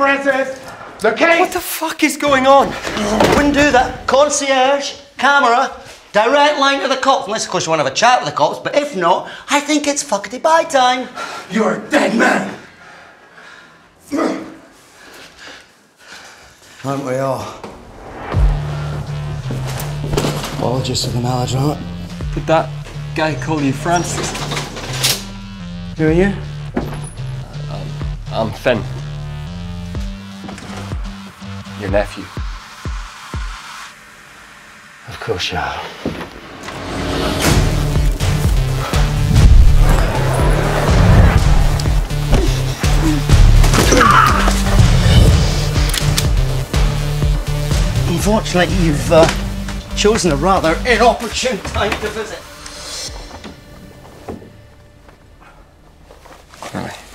Francis. The case. What the fuck is going on? Wouldn't do that. Concierge, camera, direct line to the cops. Unless, of course, you want to have a chat with the cops. But if not, I think it's fuckity bye time. You're a dead man. Aren't we all? Apologies for the melodrama. Did that guy call you Francis? Who are you? Uh, I'm Finn. Your nephew. Of course you are. Unfortunately, you've uh, chosen a rather inopportune time to visit. Really?